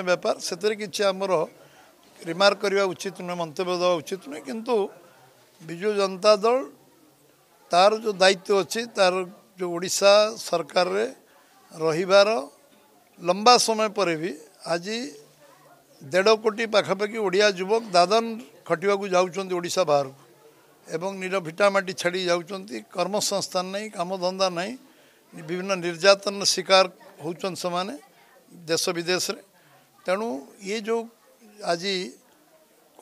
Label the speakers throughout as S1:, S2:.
S1: ବେପାର ସେଥିରେ କିଛି ଆମର ରିମାର୍କ କରିବା ଉଚିତ ନୁହେଁ ମନ୍ତବ୍ୟ ଦେବା ଉଚିତ ନୁହେଁ କିନ୍ତୁ ବିଜୁ ଜନତା ଦଳ ତା'ର ଯେଉଁ ଦାୟିତ୍ୱ ଅଛି ତା'ର ଯେଉଁ ଓଡ଼ିଶା ସରକାରରେ ରହିବାର ଲମ୍ବା ସମୟ ପରେ ବି ଆଜି ଦେଢ଼ କୋଟି ପାଖାପାଖି ଓଡ଼ିଆ ଯୁବକ ଦାଦନ ଖଟିବାକୁ ଯାଉଛନ୍ତି ଓଡ଼ିଶା ବାହାରକୁ ଏବଂ ନିଜ ଭିଟାମାଟି ଛାଡ଼ି ଯାଉଛନ୍ତି କର୍ମସଂସ୍ଥାନ ନାହିଁ କାମଧନ୍ଦା ନାହିଁ ବିଭିନ୍ନ ନିର୍ଯାତନାର ଶିକାର ହେଉଛନ୍ତି ସେମାନେ ଦେଶ ବିଦେଶରେ तेणु ये जो आज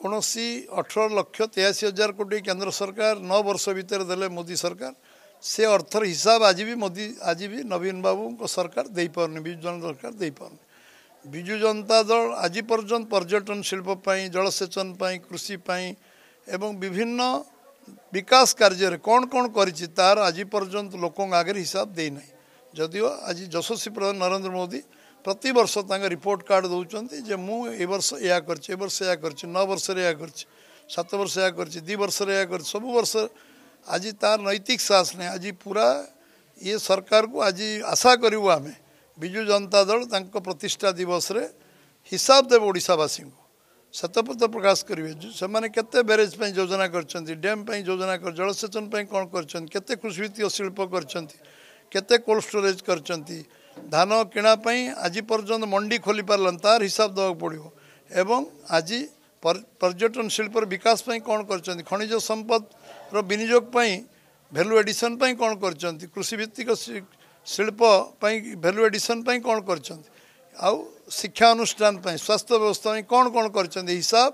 S1: कौन सी अठर लक्ष तेयासी हजार कोटी केन्द्र सरकार नौ वर्ष भितर दे मोदी सरकार से अर्थर हिसाब आज भी मोदी आज भी नवीन बाबू सरकार दे पार नहीं विजु जनता सरकार दे पार नहीं विजु जनता दल आज पर्यटन पर्यटन शिल्पाई जलसेचन कृषिपाई एवं विभिन्न विकास कार्य कौन कौन कर आज पर्यटन लोक आगे हिसाब देना जदिव आज यशस्वी प्रधान नरेन्द्र मोदी प्रत वर्ष रिपोर्ट कार्ड दौरान मुर्ष या कर वर्ष या कर नौबर्ष सत वर्ष या कर दु वर्ष या कर सब वर्ष आज तार नैतिक साहस ना आज पूरा ये सरकार को आज आशा करूँ आम विजु जनता दल तक प्रतिष्ठा दिवस हिसाब देव ओडावासी को शतप्रत प्रकाश करेंगे से मैंने केत बेरेज योजना करेम योजना कर जलसेचन कौन करते कृषि भित्तीय करते कोल्ड स्टोरेज करते ଧାନ କିଣା ପାଇଁ ଆଜି ପର୍ଯ୍ୟନ୍ତ ମଣ୍ଡି ଖୋଲିପାରିଲାନି ତା'ର ହିସାବ ଦେବାକୁ ପଡ଼ିବ ଏବଂ ଆଜି ପର୍ଯ୍ୟଟନ ଶିଳ୍ପର ବିକାଶ ପାଇଁ କ'ଣ କରିଛନ୍ତି ଖଣିଜ ସମ୍ପଦର ବିନିଯୋଗ ପାଇଁ ଭ୍ୟାଲୁ ଏଡ଼ିସନ୍ ପାଇଁ କ'ଣ କରିଛନ୍ତି କୃଷି ଭିତ୍ତିକ ଶିଳ୍ପ ପାଇଁ ଭ୍ୟାଲୁ ଏଡ଼ିସନ୍ ପାଇଁ କ'ଣ କରିଛନ୍ତି ଆଉ ଶିକ୍ଷା ଅନୁଷ୍ଠାନ ପାଇଁ ସ୍ୱାସ୍ଥ୍ୟ ବ୍ୟବସ୍ଥା ପାଇଁ କ'ଣ କ'ଣ କରିଛନ୍ତି ହିସାବ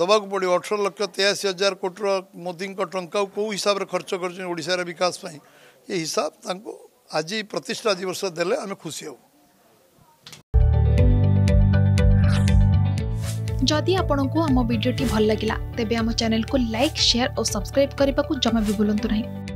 S1: ଦେବାକୁ ପଡ଼ିବ ଅଠର ଲକ୍ଷ ତେୟାଅଶୀ ହଜାର କୋଟିର ମୋଦିଙ୍କ ଟଙ୍କାକୁ କେଉଁ ହିସାବରେ ଖର୍ଚ୍ଚ କରିଛନ୍ତି ଓଡ଼ିଶାର ବିକାଶ ପାଇଁ ଏ ହିସାବ ତାଙ୍କୁ ଆଜି ପ୍ରତିଷ୍ଠା ଦିବସ ଦେଲେ ଆମେ ଖୁସି ହେବୁ
S2: ଯଦି ଆପଣଙ୍କୁ ଆମ ଭିଡ଼ିଓଟି ଭଲ ଲାଗିଲା ତେବେ ଆମ ଚ୍ୟାନେଲକୁ ଲାଇକ୍ ସେୟାର ଓ ସବସ୍କ୍ରାଇବ୍ କରିବାକୁ ଜମା ବି ଭୁଲନ୍ତୁ ନାହିଁ